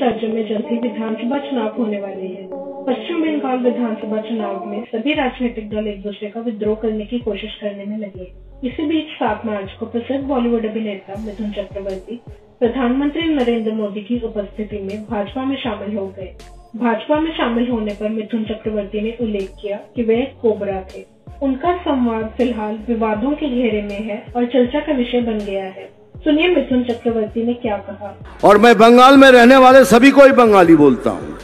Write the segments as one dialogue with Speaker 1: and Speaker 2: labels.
Speaker 1: राज्य में जल्द ही विधानसभा चुनाव होने वाले हैं। पश्चिम बंगाल विधानसभा चुनाव में सभी राजनीतिक दल एक दूसरे का विद्रोह करने की कोशिश करने में लगे। इसी बीच सात मार्च को प्रसिद्ध बॉलीवुड अभिनेता मिथुन चक्रवर्ती प्रधानमंत्री नरेंद्र मोदी की उपस्थिति में भाजपा में शामिल हो गए। भाजपा में शामिल होने पर मिथुन चक्रवर्ती ने उल्लेख किया कि वे एक कोबरा थे। उनका संवाद फ़िलहाल विवादों के घेरे में है और चर्चा का विषय बन गया है। सुनिए मिथुन चक्रवर्ती ने क्या कहा।
Speaker 2: और मैं बंगाल में रहने वाले सभी को ही बंगाली बोलता हूँ।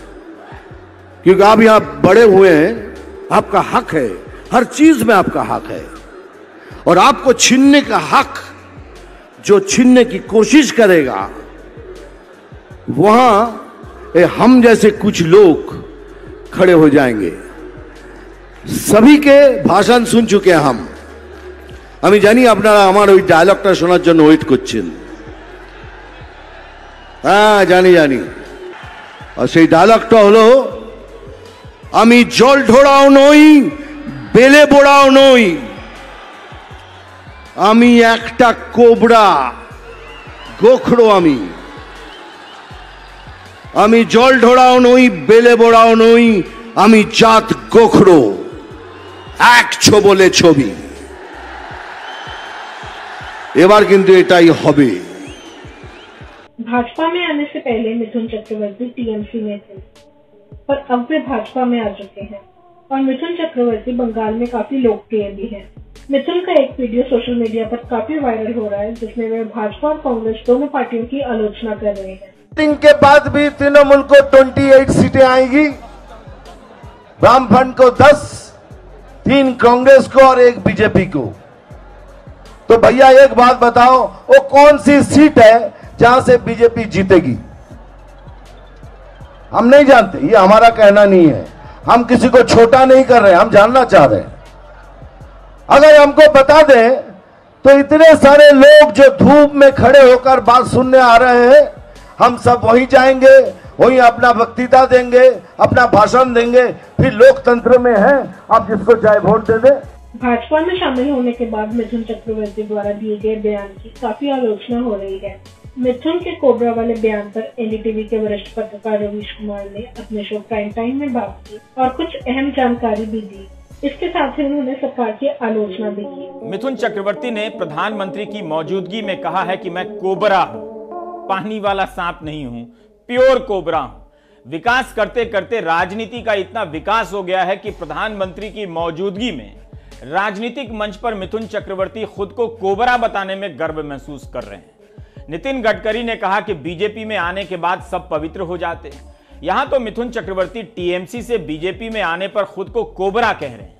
Speaker 2: क्योंकि आप यहाँ बड़े हुए हैं, आपका हक है, हर चीज़ में आपका हक है। और आपको छीनने का हक, जो छीनने की कोशिश करेगा, वहाँ हम जैसे कुछ लोग खड़े हो जाएँगे। सभी के भाषण सुन चुके हैं हम। আমি জানি আপনারা আমার ওই ডায়লগটা শোনার জন্য ওয়েট করছেন। হ্যাঁ জানি জানি। আর সেই ডায়লগটা হলো, আমি জল ঢোড়াও নই, বেলে বোড়াও নই। আমি একটা কোবরা, গোখরো আমি। আমি জল ঢোড়াও নই, বেলে বোড়াও নই, আমি জাত গোখরো। এক ছবলে ছবি। এবার কিন্তু এটাই হবে
Speaker 1: भाजपा में आने से पहले मिथुन चक्रवर्ती टीएमसी में थे पर अब वे भाजपा में आ चुके हैं और मिथुन चक्रवर्ती बंगाल में काफी लोकप्रिय भी हैं। मिथुन का एक वीडियो सोशल मीडिया पर काफी वायरल हो रहा है जिसमें वे भाजपा और कांग्रेस दोनों पार्टियों की आलोचना कर रहे हैं
Speaker 3: वोटिंग के बाद भी तृणमूल को 28 सीटें आएंगी वामफ्रंट को 10 तीन कांग्रेस को और एक बीजेपी को तो भैया, एक बात बताओ, वो कौन सी सीट है जहाँ से बीजेपी जीतेगी? हम नहीं जानते, ये हमारा कहना नहीं है। हम किसी को छोटा नहीं कर रहे, हम जानना चाह रहे हैं। अगर हमको बता दें तो इतने सारे लोग जो धूप में खड़े होकर बात सुनने आ रहे हैं, हम सब वहीं जाएँगे, वहीं अपना वक्तृता देंगे, अपना भाषण देंगे, फिर लोकतंत्र में है, आप जिसको चाहे वोट दे दें।
Speaker 1: भाजपा में शामिल होने के बाद मिथुन चक्रवर्ती द्वारा दिए गए बयान की काफ़ी आलोचना हो रही है। मिथुन के कोबरा वाले बयान पर एनडीटीवी के वरिष्ठ पत्रकार रवीश कुमार ने अपने शो प्राइम टाइम में बात की और कुछ अहम जानकारी भी दी। इसके साथ ही उन्होंने सरकार की आलोचना भी की।
Speaker 4: मिथुन चक्रवर्ती ने प्रधानमंत्री की मौजूदगी में कहा है कि मैं कोबरा हूँ, पानी वाला सांप नहीं हूँ, प्योर कोबरा हूँ। विकास करते करते राजनीति का इतना विकास हो गया है कि प्रधानमंत्री की मौजूदगी में राजनीतिक मंच पर मिथुन चक्रवर्ती खुद को कोबरा बताने में गर्व महसूस कर रहे हैं। नितिन गडकरी ने कहा कि बीजेपी में आने के बाद सब पवित्र हो जाते हैं। यहाँ तो मिथुन चक्रवर्ती टीएमसी से बीजेपी में आने पर खुद को कोबरा कह रहे हैं।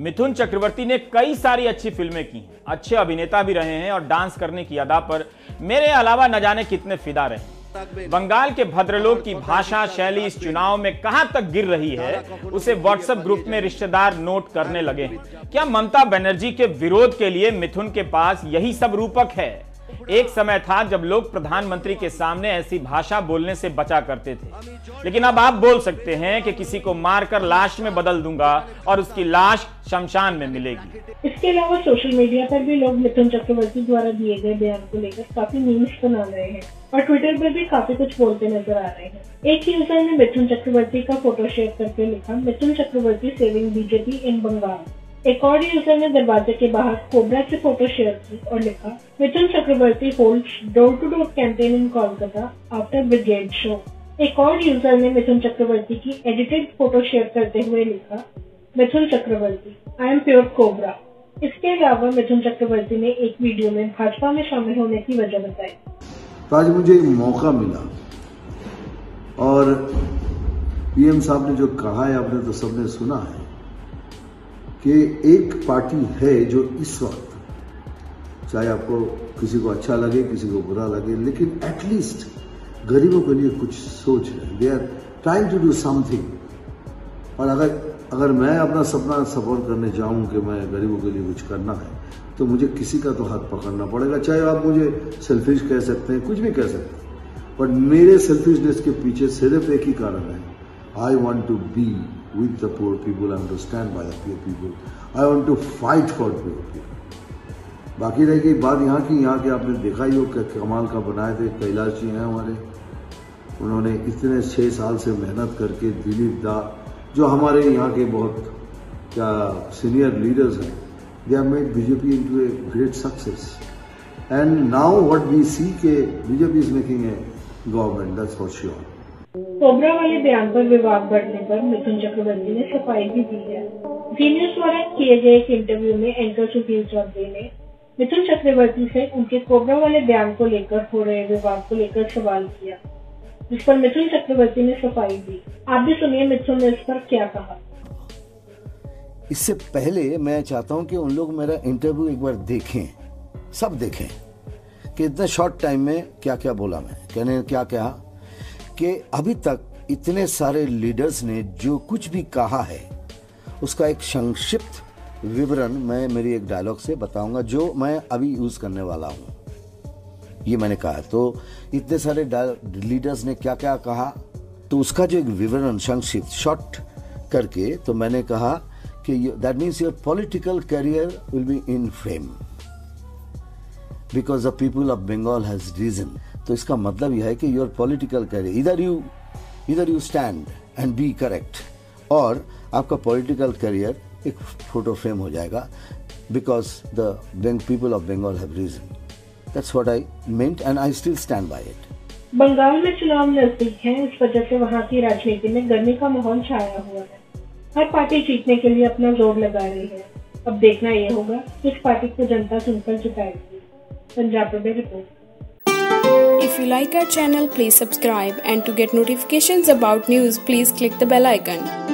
Speaker 4: मिथुन चक्रवर्ती ने कई सारी अच्छी फ़िल्में की, अच्छे अभिनेता भी रहे हैं और डांस करने की अदा पर मेरे अलावा न जाने कितने फिदा रहे बंगाल के भद्रलोक की भाषा शैली इस चुनाव में कहाँ तक गिर रही है, उसे व्हाट्सएप ग्रुप में रिश्तेदार नोट करने लगे। क्या ममता बनर्जी के विरोध के लिए मिथुन के पास यही सब रूपक है? एक समय था जब लोग प्रधानमंत्री के सामने ऐसी भाषा बोलने से बचा करते थे। लेकिन अब आप बोल सकते हैं कि किसी को मारकर लाश में बदल दूँगा और उसकी लाश शमशान में मिलेगी।
Speaker 1: इसके अलावा सोशल मीडिया पर भी लोग मिथुन चक्रवर्ती द्वारा दिए गए बयान को लेकर काफ़ी मीम्स बना रहे हैं और ट्विटर पर भी काफ़ी कुछ बोलते नज़र आ रहे हैं। एक यूज़र ने मिथुन चक्रवर्ती का फ़ोटो शेयर करके लिखा, Mithun Chakraborty saving BJP in Bengal. एक और यूज़र ने दरवाजे के बाहर कोबरा की फ़ोटो शेयर की और लिखा, Mithun Chakraborty holds door to door campaign in Kolkata after brigade show एक और यूज़र ने मिथुन चक्रवर्ती की एडिटेड फ़ोटो शेयर करते हुए लिखा, Mithun Chakraborty I am pure cobra इसके अलावा मिथुन चक्रवर्ती ने एक वीडियो में भाजपा में शामिल होने की वजह बताई।
Speaker 5: तो आज मुझे मौका मिला और पीएम साहब ने जो कहा है, आपने तो सबने सुना है। कि एक पार्टी है जो इस वक्त चाहे आपको किसी को अच्छा लगे, किसी को बुरा लगे, लेकिन एटलीस्ट गरीबों के लिए कुछ सोच रहे they are trying to do something और अगर अगर मैं अपना सपना सपोर्ट करने जाऊँ कि मैं गरीबों के लिए कुछ करना है तो मुझे किसी का तो हाथ पकड़ना पड़ेगा, चाहे आप मुझे सेल्फिश कह सकते हैं, कुछ भी कह सकते हैं। बट मेरे सेल्फिशनेस के पीछे सिर्फ़ एक ही कारण है। I want to be with the poor people. I want to stand by the poor people. I want to fight for poor people. बाकी रह गई बात यहाँ की, यहाँ के आपने देखा ही हो कि कमाल का बनाए थे, कैलाश जी हैं हमारे उन्होंने इतने छः साल से मेहनत करके दिलीप दा, जो हमारे यहाँ के बहुत, क्या सीनियर लीडर्स हैं they have made BJP into a great success and now what we see के BJP is making a government that's for sure
Speaker 1: cobra वाले बयान पर विवाद बढ़ने पर मिथुन चक्रवर्ती ने सफ़ाई भी दी है। जी न्यूज़ द्वारा किए गए एक इंटरव्यू में एंकर सुधीर चौधरी ने मिथुन चक्रवर्ती से उनके कोबरा वाले बयान को लेकर हो रहे विवाद को लेकर सवाल किया। जिस पर मिथुन चक्रवर्ती ने सफ़ाई दी। आप भी सुनिए मिथुन ने इस पर क्या कहा।
Speaker 2: इससे पहले मैं चाहता हूँ कि उन लोग मेरा इंटरव्यू एक बार देखें। सब देखें। कि इतने शॉर्ट टाइम में क्या क्या बोला मैं? कहने, क्या कहा? कि अभी तक इतने सारे लीडर्स ने जो कुछ भी कहा है, उसका एक संक्षिप्त विवरण मैं मेरी एक डायलॉग से बताऊँगा, जो मैं अभी यूज़ करने वाला हूँ। ये मैंने कहा तो इतने सारे लीडर्स ने क्या क्या कहा? तो उसका जो एक विवरण संक्षिप्त शॉर्ट करके तो मैंने कहा कि that means your political career will be in frame because the people of Bengal has reason तो इसका मतलब यह है कि योर पॉलिटिकल करियर इधर यू इधर you stand and be correct और आपका पॉलिटिकल करियर एक फ़ोटो फ्रेम हो जाएगा because the people of Bengal have reason that's what I meant and I still stand by it
Speaker 1: Bengal में चुनाव नज़दीक है, इस वजह से वहाँ की राजनीति में गर्मी का माहौल छाया हुआ है। हर पार्टी जीतने के लिए अपना ज़ोर लगा रही है। अब देखना यह होगा किस पार्टी को जनता चुनकर जिताएगी पंजाब में report.
Speaker 6: If you like our channel, please subscribe and to get notifications about news, please click the bell icon.